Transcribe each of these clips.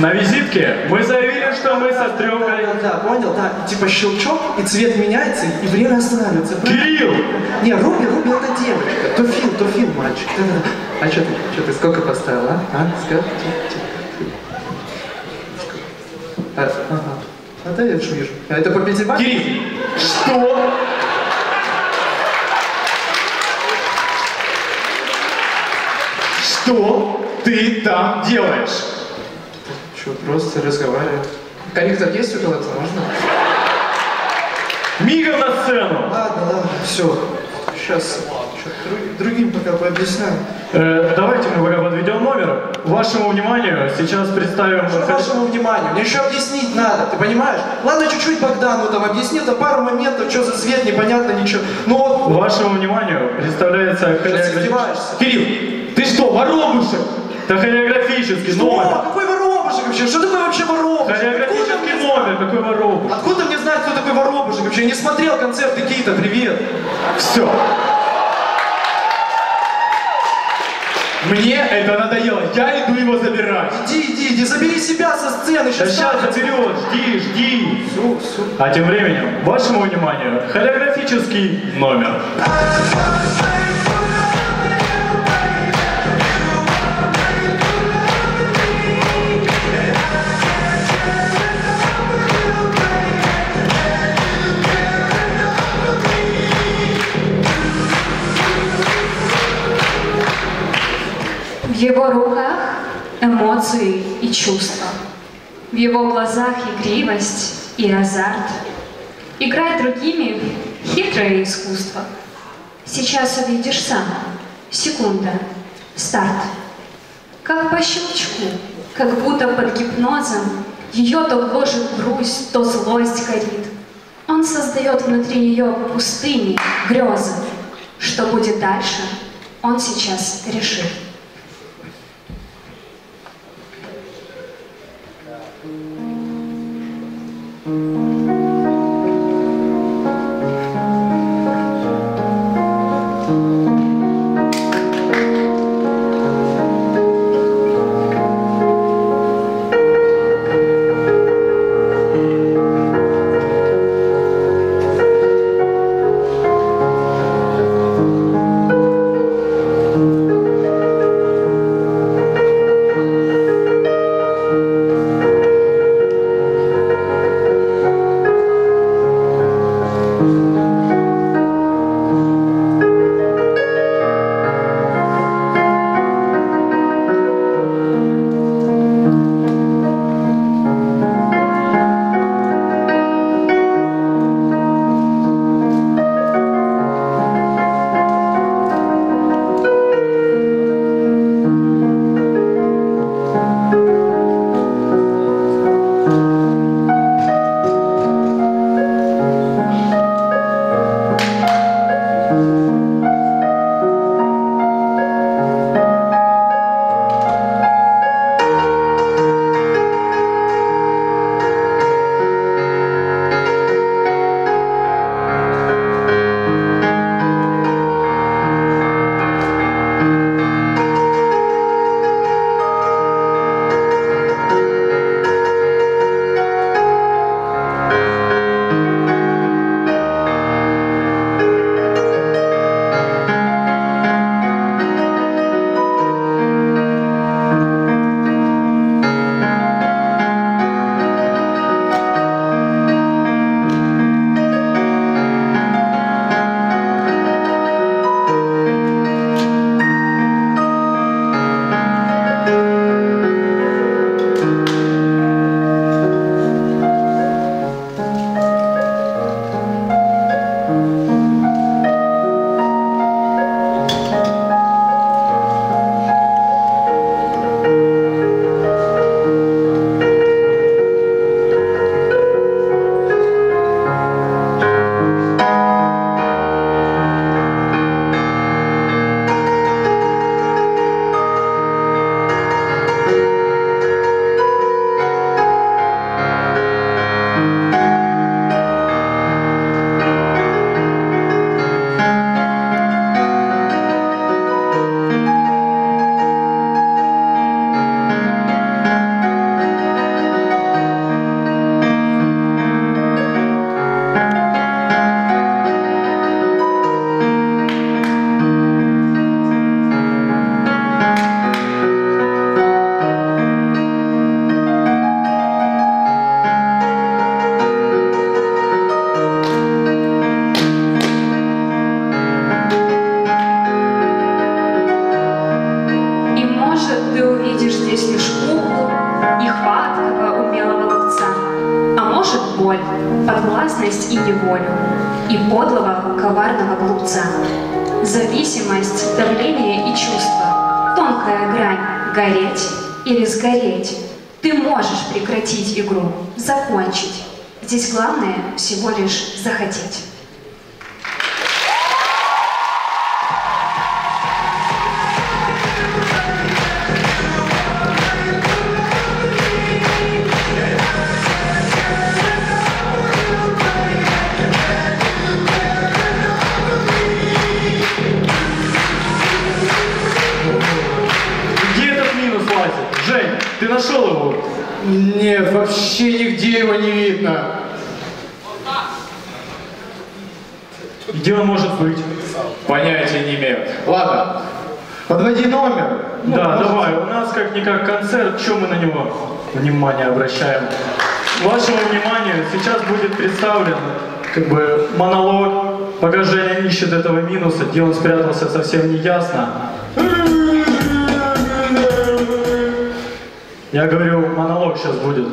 На визитке мы заявили, что мы со стрелкой... Да, да, понял, да. Типа щелчок, и цвет меняется, и время останавливается. Кирилл! Не, Руби, Руби это девочка. То Фил, то Фил, мальчик. Да, да. А что ты, что ты, сколько поставил, а? А, скажи. А, ага. А да, я уж вижу. А это по пятибалльной? Кирилл, что? Что ты там делаешь? Что, просто разговариваю. Корректор есть у кого-то, можно? Мигом на сцену! Ладно, ладно, все. Сейчас другим пока пообъясняю. Э, давайте мы пока подведем номер. Вашему вниманию сейчас представим... Что вашему вниманию? Мне еще объяснить надо, ты понимаешь? Ладно, чуть-чуть Богдану там объяснил, там пару моментов, что за цвет, непонятно ничего. Ну вот, Вашему вниманию представляется сейчас издеваешься. Кирилл, ты что, воробушек? Это хореографический Что? номер. Какой воробушек вообще? Что такое вообще воробушек? Хореографический мне номер, какой воробуш. Откуда мне знать, кто такой воробушек вообще? Я не смотрел концерты Кита, привет. Все. Мне это надоело. Я иду его забирать. Иди, иди, иди, забери себя со сцены. Да Сейчас, сейчас заберет, жди, жди. Все, все. А тем временем, вашему вниманию, хореографический номер. В его руках эмоции и чувства. В его глазах игривость и азарт. Играть другими — хитрое искусство. Сейчас увидишь сам. Секунда. Старт. Как по щелчку, как будто под гипнозом, ее то гложет грусть, то злость горит. Он создает внутри нее пустыни, грезы. Что будет дальше, он сейчас решит. И неволю, и подлого коварного глупца. Зависимость, давление и чувство, тонкая грань, гореть или сгореть. Ты можешь прекратить игру, закончить. Здесь главное всего лишь захотеть. Его не видно. Где он может быть? Понятия не имею. Ладно, подводи номер. Ну, да, может, давай, у нас как-никак концерт, что мы на него внимание обращаем? Вашему вниманию сейчас будет представлен как бы монолог, пока Женя ищет этого минуса, где он спрятался совсем не ясно. Я говорю, монолог сейчас будет.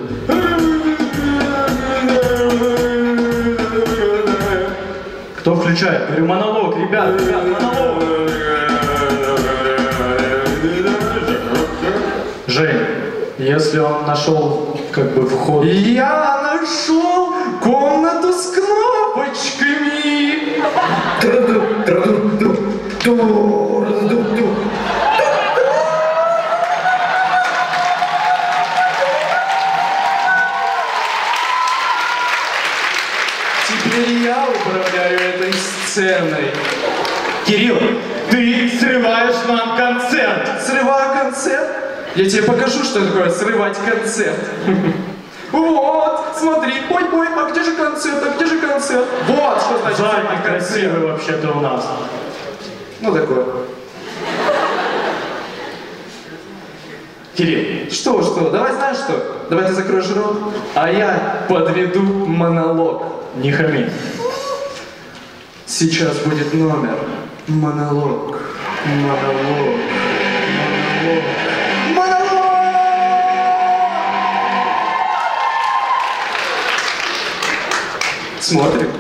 Включает? Говорю, монолог, ребят, ребят, монолог. Жень, если он нашел как бы вход... Я нашел Я тебе покажу, что такое срывать концерт. Вот, смотри, пой, пой, а где же концерт, а где же концерт? Вот, что значит срывать концерт. вообще-то у нас. Ну такое. Кирилл, Что, что, давай знаешь что? Давай ты закроешь рот, а я подведу монолог. Не хами. Сейчас будет номер. Монолог. Монолог. Монолог. Смотрим.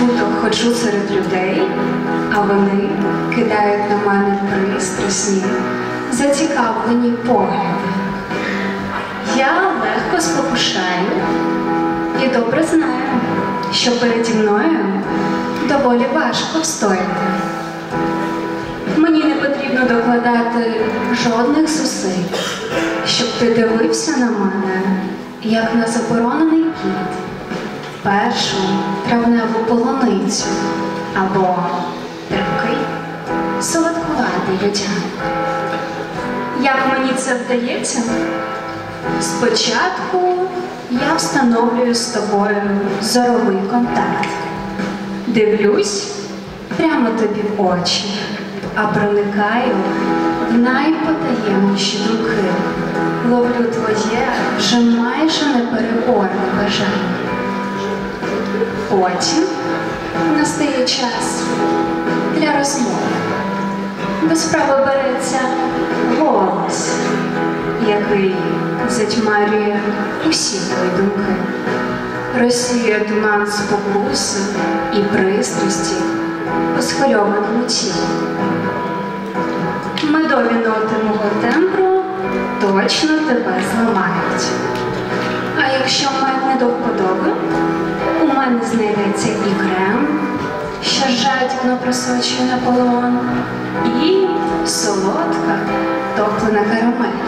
І ходжу серед людей, а вони кидають на мене пристрасні, зацікавлені погляди. Я легко спокушаю і добре знаю, що переді мною доволі важко встояти. Мені не потрібно докладати жодних зусиль, щоб ти дивився на мене, як на заборонений кіт першу травневу полуницю або терпкий солодкуватий людянок. Як мені це вдається? Спочатку я встановлюю з тобою зоровий контакт. Дивлюсь прямо тобі в очі, а проникаю в найпотаємніші думки. Ловлю твоє вже майже непереборне бажання. Потім настає час для розмови. До справи береться голос, який затьмарює усі твої думки, розсіює туман спокуси і пристрасті у схвильованому тілі. Медові ноти мого тембру точно тебе зламають. А якщо має не до вподоби, у мене знайдеться і крем, що жадібно просочує Наполеон, і солодка топлена карамель,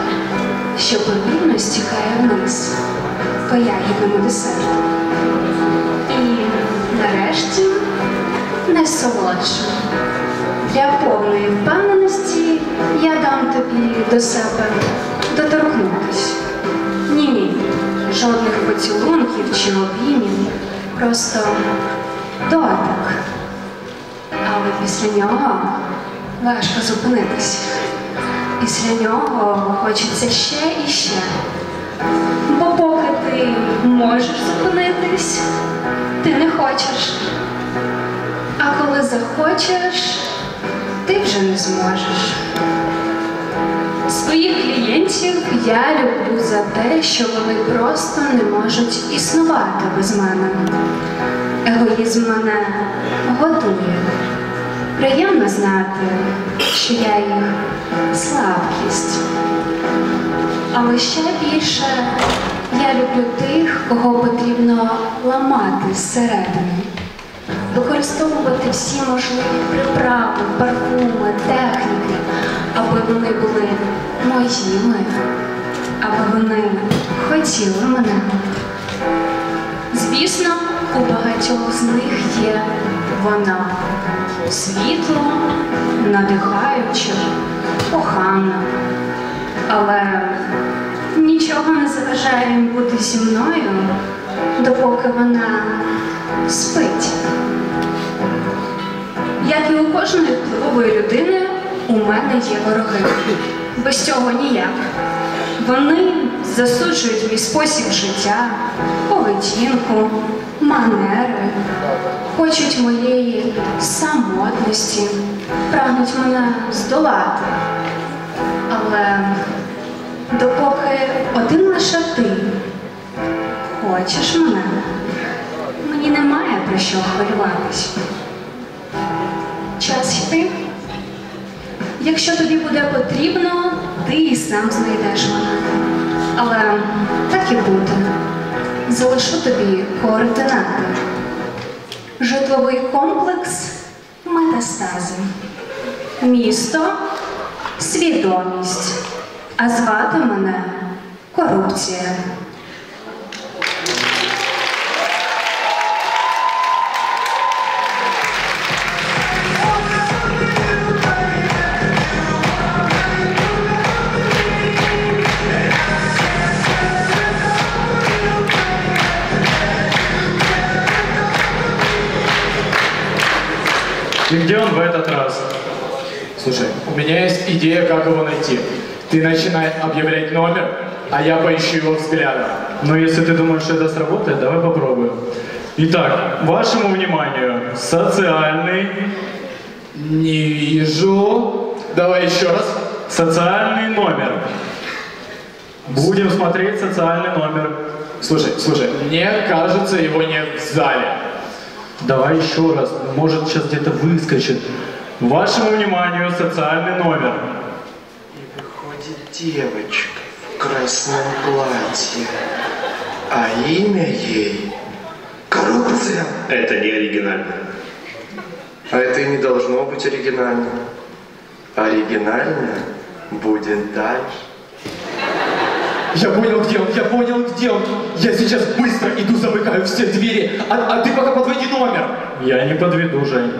що повільно стікає вниз по ягідному десерту. І нарешті найсолодше. Для повної впевненості я дам тобі до себе доторкнутись. Жодних поцілунків чи обіймів, просто дотик. Але після нього важко зупинитись. Після нього хочеться ще і ще. Бо поки ти можеш зупинитись, ти не хочеш. А коли захочеш, ти вже не зможеш. Своїх клієнтів я люблю за те, що вони просто не можуть існувати без мене. Егоїзм мене годує. Приємно знати, що я їх слабкість. Але ще більше я люблю тих, кого потрібно ламати зсередини використовувати всі можливі приправи, парфуми, техніки, аби вони були моїми, аби вони хотіли мене. Звісно, у багатьох з них є вона світло, надихаюча, кохана, але нічого не заважає їм бути зі мною, допоки вона спить. Як і у кожної впливової людини, у мене є вороги. Без цього ніяк. Вони засуджують мій спосіб життя, поведінку, манери, хочуть моєї самотності, прагнуть мене здолати. Але допоки один лише ти хочеш мене, мені немає про що хвилюватись. Час йти. Якщо тобі буде потрібно, ти і сам знайдеш мене. Але так і буде. Залишу тобі координати. Житловий комплекс метастази. Місто свідомість. А звати мене корупція. Где он в этот раз? Слушай, у меня есть идея, как его найти. Ты начинай объявлять номер, а я поищу его взглядом. Но если ты думаешь, что это сработает, давай попробуем. Итак, вашему вниманию социальный, Не вижу. Давай еще раз. социальный номер. Будем смотреть социальный номер. Слушай, слушай, мне кажется, его нет в зале. Давай еще раз, может сейчас где-то выскочит. Вашему вниманию социальный номер. И выходит девочка в красном платье, а имя ей коррупция. Это не оригинально. А это и не должно быть оригинально. Оригинально будет дальше. Я понял, где он, я понял, где он. Я сейчас быстро иду, замыкаю все двери, а, а ты пока подводи номер. Я не подведу, Жень.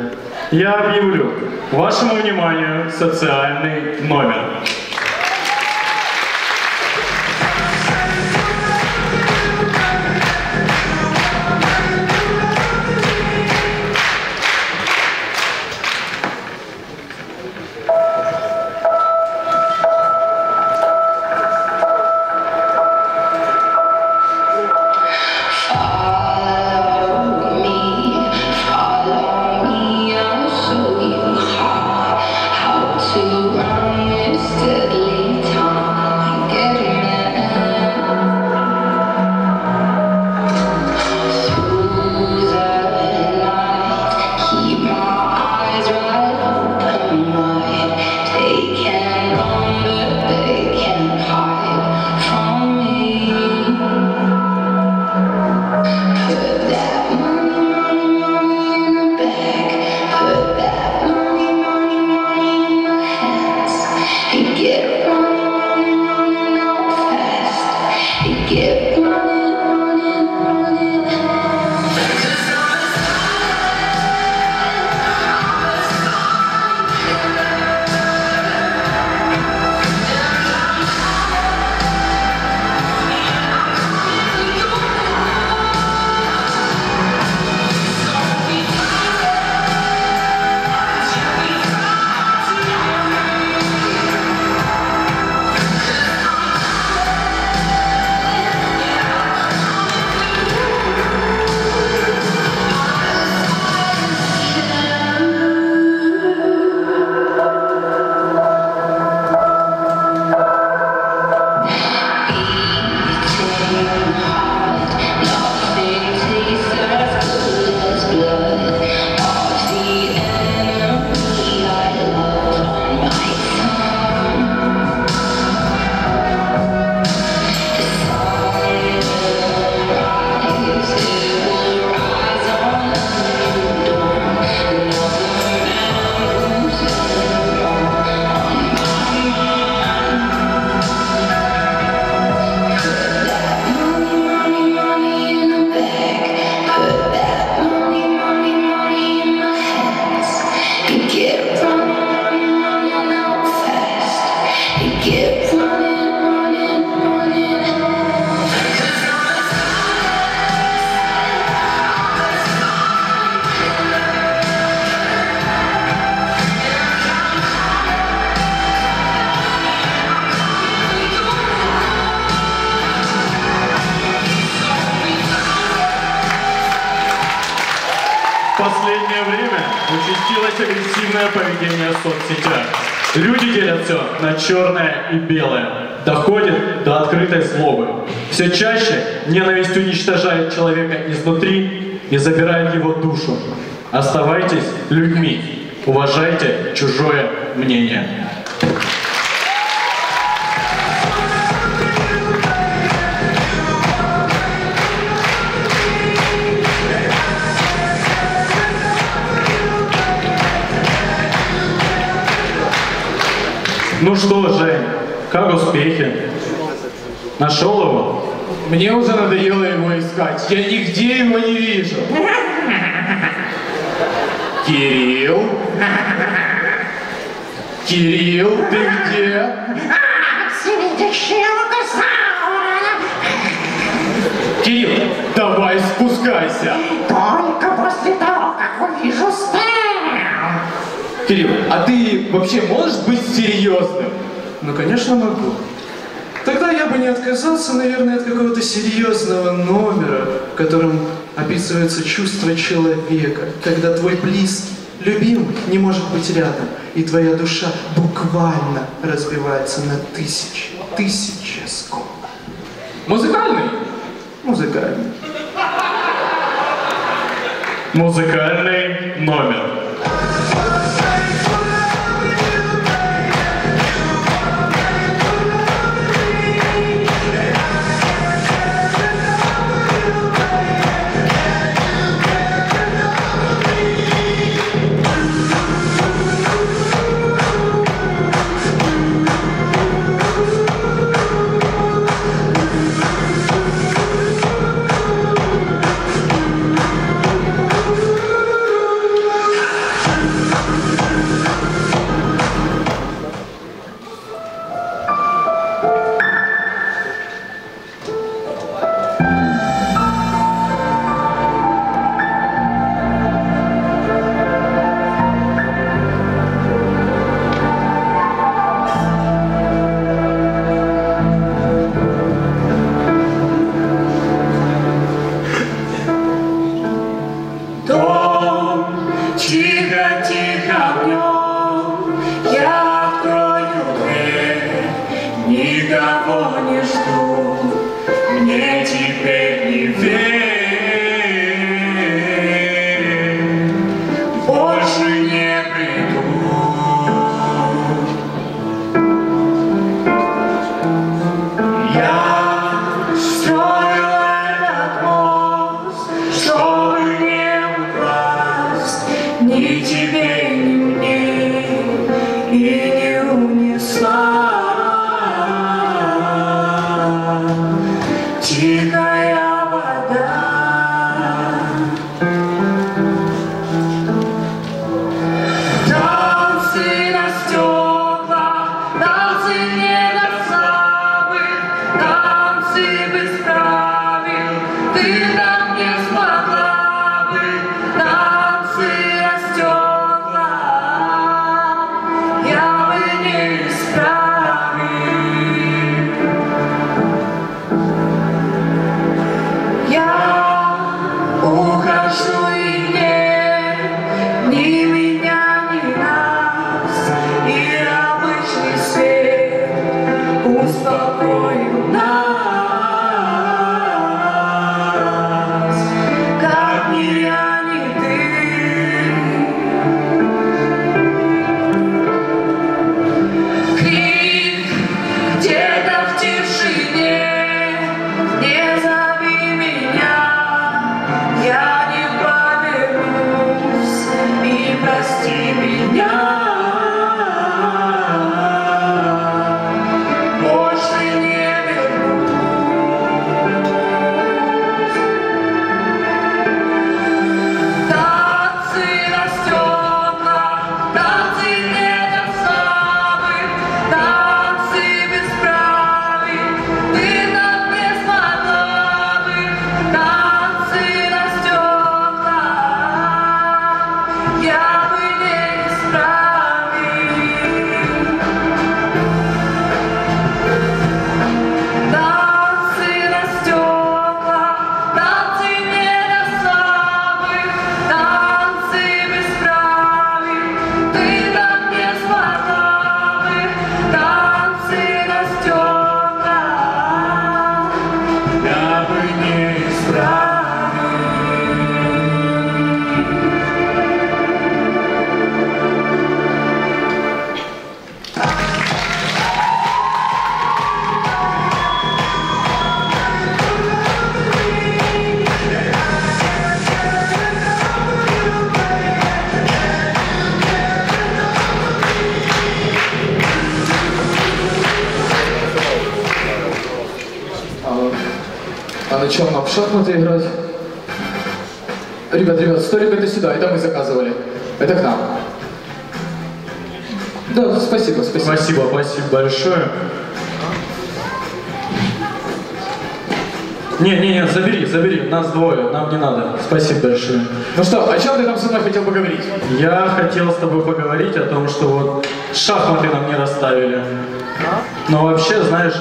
Я объявлю. Вашему вниманию социальный номер. Поведение в соцсетях. Люди делят все на черное и белое. Доходит до открытой злобы. Все чаще ненависть уничтожает человека изнутри и забирает его душу. Оставайтесь людьми. Уважайте чужое мнение. Ну что, Жень, как успехи? Нашел его? Мне уже надоело его искать. Я нигде его не вижу. Кирилл? Кирилл, ты где? Кирилл, давай спускайся. Только после того, как увижу Стэн. Кирилл, а ты вообще можешь быть серьезным? Ну, конечно, могу. Тогда я бы не отказался, наверное, от какого-то серьезного номера, в котором описывается чувство человека, когда твой близкий, любимый не может быть рядом, и твоя душа буквально разбивается на тысячи, тысячи осколков. Музыкальный? Музыкальный. Музыкальный номер. destroy you. В шахматы играть? Ребят, ребят, столик это сюда, это мы заказывали. Это к нам. Да, спасибо, спасибо. Спасибо, спасибо большое. Не, не, не, забери, забери, нас двое, нам не надо. Спасибо большое. Ну что, о чем ты там со мной хотел поговорить? Я хотел с тобой поговорить о том, что вот шахматы нам не расставили. Но вообще, знаешь,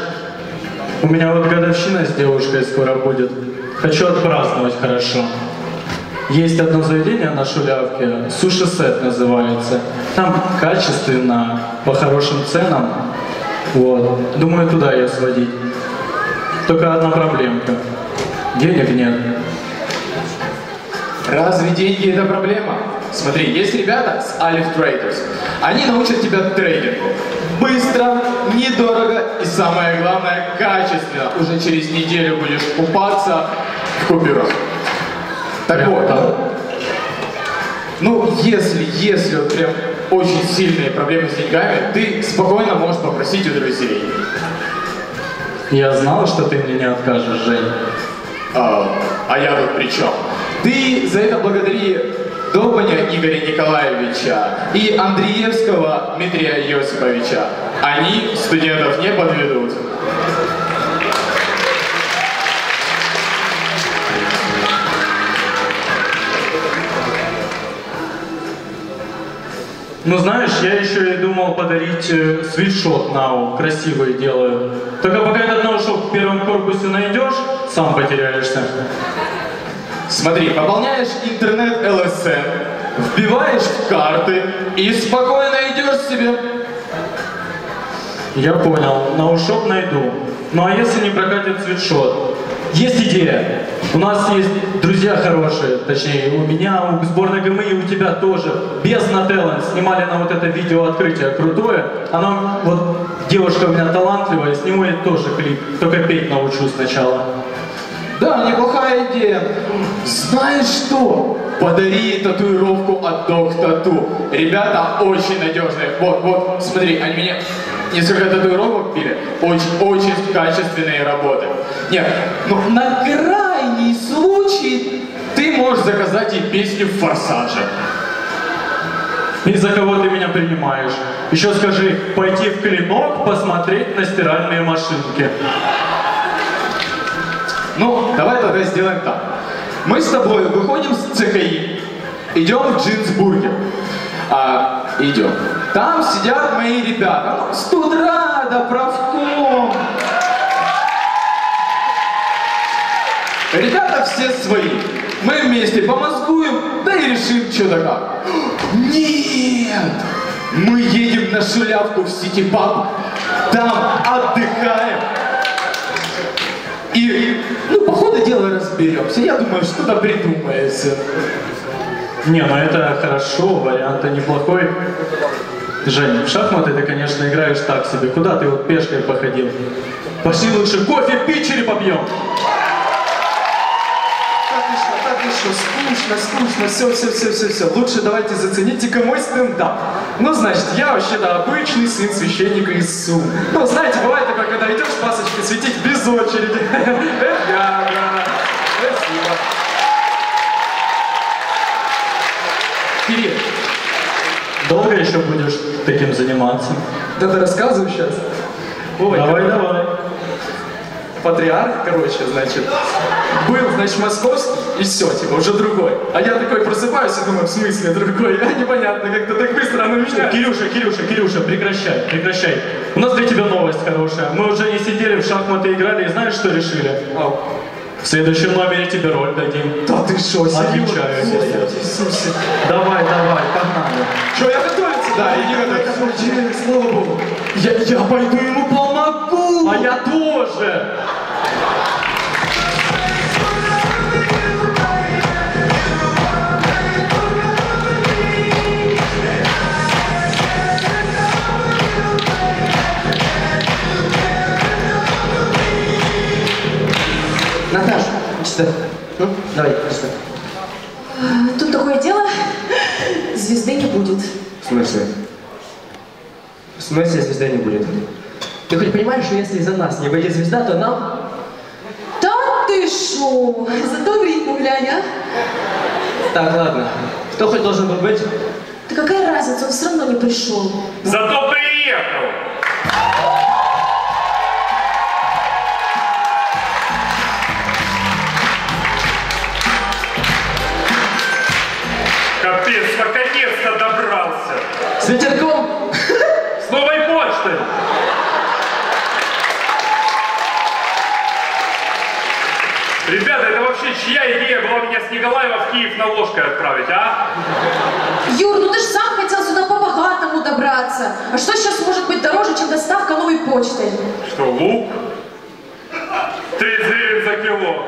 у меня вот годовщина с девушкой скоро будет. Хочу отпраздновать хорошо. Есть одно заведение на Шулявке, суши-сет называется. Там качественно, по хорошим ценам. Вот. Думаю, туда ее сводить. Только одна проблемка. Денег нет. Разве деньги это проблема? Смотри, есть ребята с Alif Traders. Они научат тебя трейдингу. Быстро, недорого и самое главное, качественно. Уже через неделю будешь купаться в купюрах. Так вот, ну если, если вот прям очень сильные проблемы с деньгами, ты спокойно можешь попросить у друзей. Я знал, что ты мне не откажешь, Жень. А, а я тут при чем? Ты за это благодари Долбаня Игоря Николаевича и Андреевского Дмитрия Йосиповича. Они студентов не подведут. Ну знаешь, я еще и думал подарить э, свитшот Нау, красивый делаю. Только пока этот наушок в первом корпусе найдешь, сам потеряешься. Смотри, пополняешь интернет ЛСН, вбиваешь в карты и спокойно идешь себе. Я понял, наушок найду. Ну а если не прокатит свитшот? Есть идея. У нас есть друзья хорошие, точнее у меня, у сборной ГМИ у тебя тоже. Без на талант снимали на вот это видео открытие крутое. Она вот девушка у меня талантливая, сниму ей тоже клип. Только петь научу сначала. Да, неплохая идея. Знаешь что? Подари татуировку от Dog Tattoo. Ребята очень надежные. Вот, вот, смотри, они мне несколько татуировок пили. Очень, очень качественные работы. Нет, ну на крайний случай ты можешь заказать ей песню в форсаже. И за кого ты меня принимаешь? Еще скажи, пойти в клинок посмотреть на стиральные машинки. Ну, давай тогда сделаем так. Мы с тобой выходим с ЦКИ, идем в Джинсбургер. А, идем. Там сидят мои ребята. Ну, студрада, правком. Ребята все свои. Мы вместе помозгуем, да и решим, что да как. Нет! Мы едем на шулявку в Сити-паб. Там отдыхаем. И, ну, по ходу дела разберемся. Я думаю, что-то придумается. Не, ну это хорошо, вариант неплохой. Жень, в шахматы ты, конечно, играешь так себе. Куда ты вот пешкой походил? Пошли лучше кофе в Питере попьем. Так что, скучно, скучно, все, все, все, все, все. Лучше давайте зацените-ка мой стендап. Ну, значит, я вообще-то обычный сын священника из. Ну, знаете, бывает такое, когда идешь пасочкой светить без очереди. Это я, да. Спасибо. Кирилл, Долго еще будешь таким заниматься? Да ты рассказываю сейчас. Ой, давай, давай. патриарх, короче, значит, был, значит, московский, и все, типа, уже другой. А я такой просыпаюсь и думаю, в смысле другой? А непонятно, как-то так быстро оно меняется. Кирюша, Кирюша, Кирюша, прекращай, прекращай. У нас для тебя новость хорошая. Мы уже не сидели в шахматы играли, и знаешь, что решили? Ау. В следующем номере тебе роль дадим. Да ты шо? Отвечаю. Иисусе. Давай, давай, погнали. Что, я готовиться? Да, иди готовься. готовиться. Слава Богу. я, я пойду ему помогу. А я тоже. Что? Ну, давай, что? Тут такое дело, звезды не будет. В смысле? В смысле звезды не будет? Ты хоть понимаешь, что если за нас не выйдет звезда, то нам... Да ты шо? Зато ритму глянь, а. Так, ладно. Кто хоть должен был быть? Да какая разница, он все равно не пришел. Зато приехал. Капец, наконец-то добрался. С ветерком? С новой почтой. Ребята, это вообще чья идея была меня с Николаева в Киев на ложкой отправить, а? Юр, ну ты же сам хотел сюда по-богатому добраться. А что сейчас может быть дороже, чем доставка новой почты? Что, лук? 30 гривен за кило.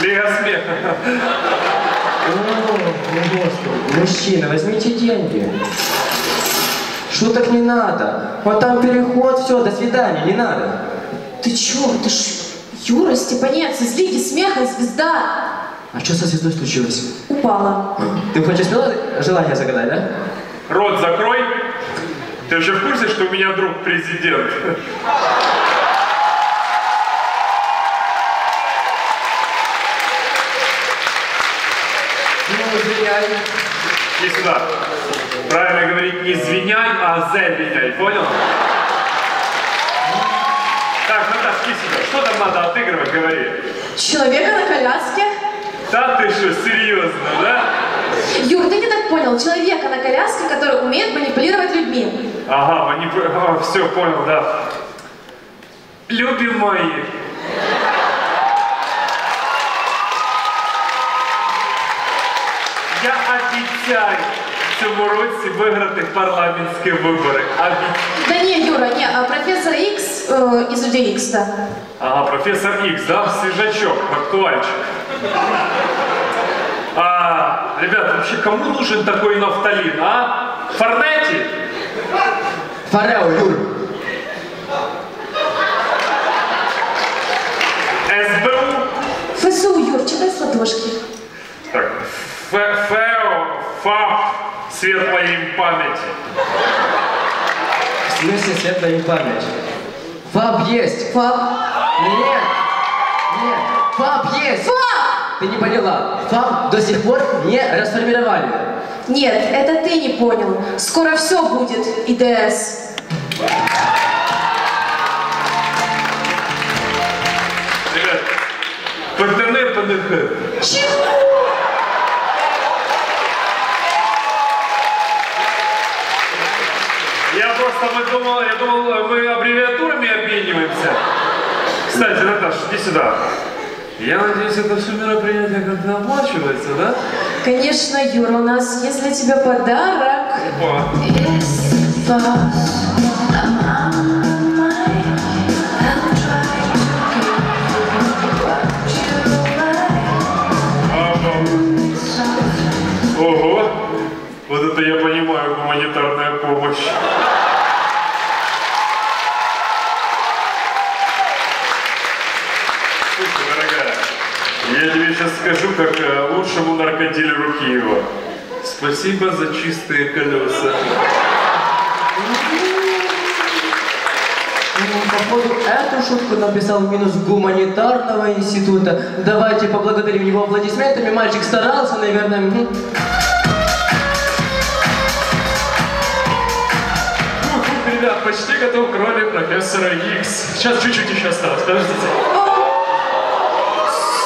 Лига смеха. О. Мужчина, возьмите деньги. Шуток не надо. Вот там переход, все, до свидания, не надо. Ты чё, ты ж Юра Степанец из Лиги Смеха, звезда. А что со звездой случилось? Упала. Ты успела желание загадать, да? Рот закрой. Ты же в курсе, что у меня друг президент? Иди сюда. Правильно говорить не звеняй, а завиняй, понял? Так, Наташ, иди сюда. Что там надо отыгрывать, говори. Человека на коляске? Да ты что, серьезно, да? Юр, ты не так понял. Человека на коляске, который умеет манипулировать людьми. Ага, манипу... Ага, все, понял, да. Любим Я обіцяю в цьому році виграти парламентські вибори. Обіцяю. Да не, Юра, не, а профессор Икс э, из Людей Икс-то. Ага, профессор Икс, да, свежачок, актуальчик. А, ребят, вообще кому нужен такой нафталин, а? Форнети? Фарео, Юр. СБУ? ФСУ, Юр, читай с ладошки. Так, Фе- ФЭО, ФАП, светлая им памяти. В смысле светлая им память? ФАБ есть. Фак. Нет. Нет. ФАБ есть. Фак! Ты не поняла. ФАБ до сих пор не расформировали. Нет, это ты не понял. Скоро все будет, ИДС. Ребят, ПТН, ПНХ. Чего? Я просто мы думал, я думал, мы аббревиатурами обмениваемся. Кстати, Наташ, иди сюда. Я надеюсь, это все мероприятие как-то оплачивается, да? Конечно, Юра, у нас есть для тебя подарок. Опа. Ого, вот это я понимаю, гуманитарная помощь. Слушай, дорогая, я тебе сейчас скажу, как э, лучшему наркодилеру Киева. Спасибо за чистые колеса. Ну, Походу, эту шутку написал минус гуманитарного института. Давайте поблагодарим его аплодисментами. Мальчик старался, наверное. Ух, Ребят, почти готов к роли профессора Икс. Сейчас чуть-чуть еще осталось, подождите.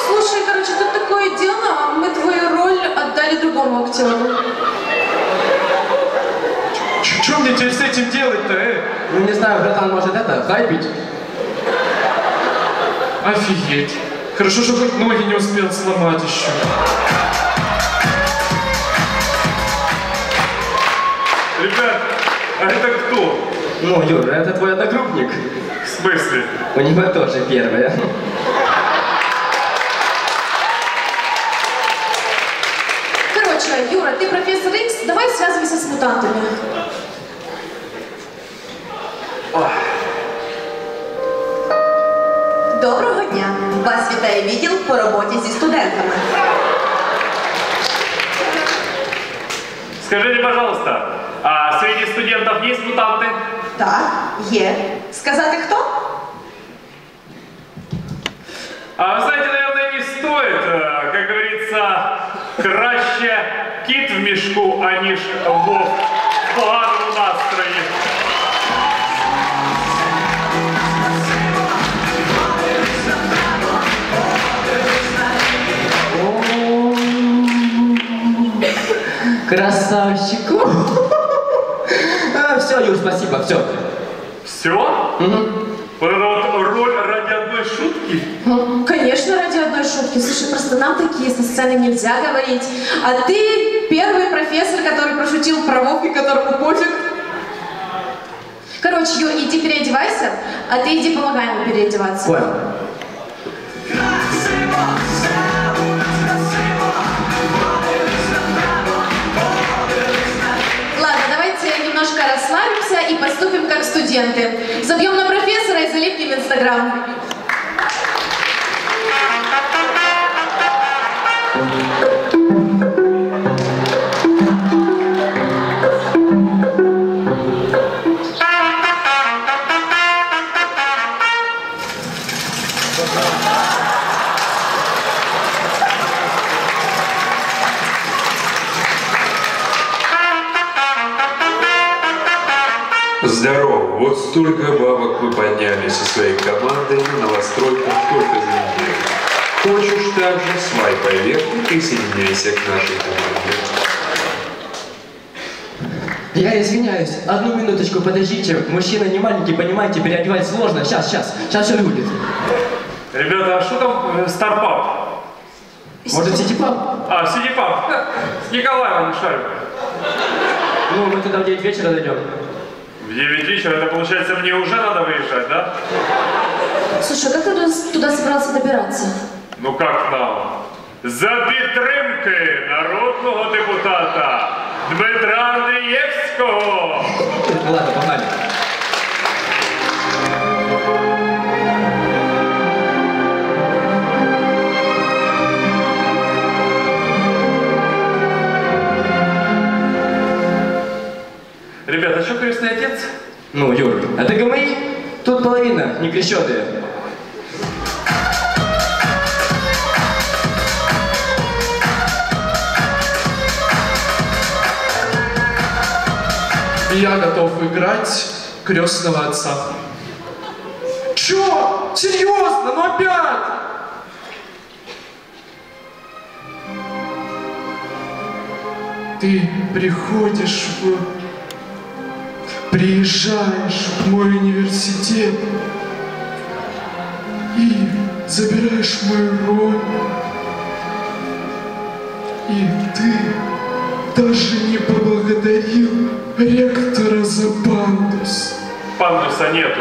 Слушай, короче, тут такое дело, мы твою роль отдали другому актеру. Что мне теперь с этим делать-то, э? Ну, не знаю, братан, может это, хайпить? Офигеть. Хорошо, что хоть ноги не успел сломать еще. Ребят, а это кто? Ну, Юр, это твой одногруппник. В смысле? У него тоже первое. Короче, Юра, ты профессор Икс, давай связывайся с мутантами. Доброго дня! Вас вітає відділ по роботі зі студентами. Скажите, пожалуйста, а среди студентов есть мутанты? Так, є. Сказати хто? А вы знаете, наверное, не стоит, э, как говорится, краще кит в мешку, а ніж вовк в поганому настрої. Красавчик. А, все, Юр, спасибо, все. Все? Вот роль ради одной шутки? Ну, Конечно, ради одной шутки. Слушай, просто нам такие со сцены нельзя говорить. А ты первый профессор, который пошутил про Вовки, которому пофиг. Короче, Ю, иди переодевайся, а ты иди помогай ему переодеваться. Понял. Ладно, давайте немножко расслабимся и поступим как студенты. Забьем на профессора и залепим в Инстаграм. Вот столько бабок вы подняли со своей командой на новостройках только за неделю. Хочешь также свайпай вверх и присоединяйся к нашей команде. Я извиняюсь, одну минуточку подождите. Мужчина не маленький, понимаете, переодевать сложно. Сейчас, сейчас, сейчас все будет. Ребята, а что там э, стартпап? Может, ситипап? А, сидипап. С Николаева не шарю. Ну, мы туда в 9 вечера дойдем. В 9 вечера, это получается мне уже надо выезжать, да? Слушай, а как ты туда, туда собрался добираться? Ну как нам? За підтримки народного депутата Дмитра Андрієвського! Ладно, погнали. Ребята, а что крестный отец? Ну, Юр, а ты ГМИ? Тут половина, не крещеные. Я готов играть крестного отца. Чё? Серьезно? Ну опять? Ты приходишь в... Приезжаешь в мой университет и забираешь мою роль. И ты даже не поблагодарил ректора за пандус. Пандуса нету.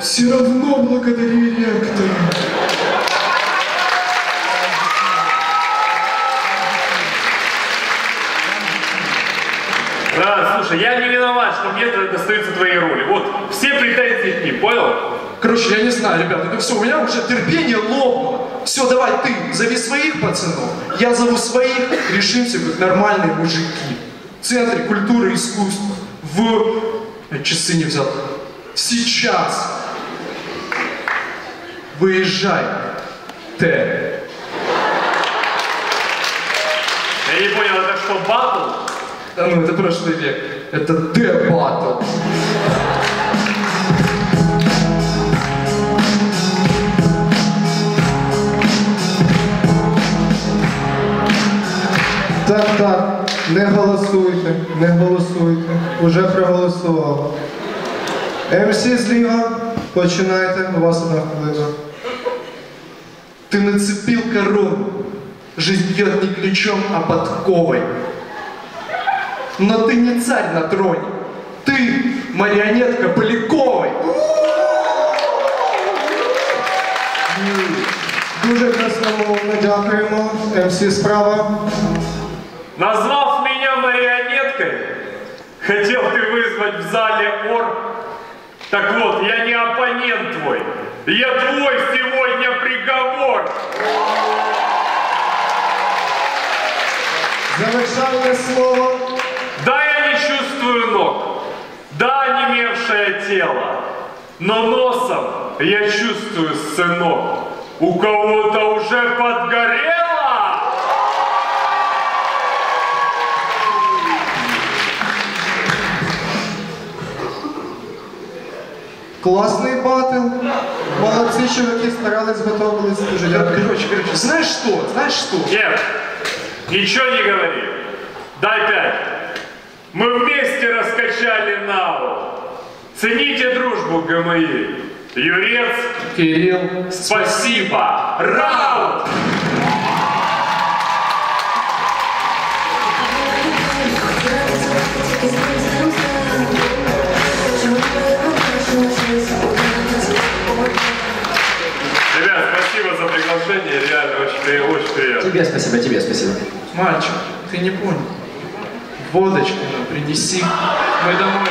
Все равно благодари ректора. Да, слушай, я не виноват, что мне достаются твои роли. Вот, все претензии к ним, понял? Короче, я не знаю, ребята, это все, у меня уже терпение лопнуло. Все, давай ты зови своих пацанов, я зову своих, решимся как нормальные мужики. В Центре культуры и искусств. В... Я часы не взял. Сейчас. Выезжай. Т. Я не понял, это что, батл? Да ну, это прошлый век. Это Т батл. Так, так, не голосуйте, не голосуйте. Уже проголосували. МС зліва, починайте, у вас одна хвилина. Ты нацепил корону. Жизнь бьет не ключом, а подковой. Но ты не царь на троне. Ты марионетка Поляковой. Дуже красномовно дякуємо. МС справа. Назвав меня марионеткой, хотел ты вызвать в зале ор. Так вот, я не оппонент твой. Я твой сегодня приговор. Завершальне слово. Да, я не чувствую ног. Да, онемевшее тело. Но носом я чувствую, сынок, У кого-то уже подгорело? Класний батл. Молодці, чуваки, старались, готовились. Дякую. Короче, короче, знаешь что? Знаешь что? Нет, ничего не говори. Дай пять. Мы вместе раскачали наву. Цените дружбу ГМИ. Юрец, Кирилл, спасибо. Раунд! Ребят, спасибо за приглашение. Реально очень, при- очень приятно. Тебе спасибо, тебе спасибо. Мальчик, ты не понял. Водочки нам принеси. Мы домой.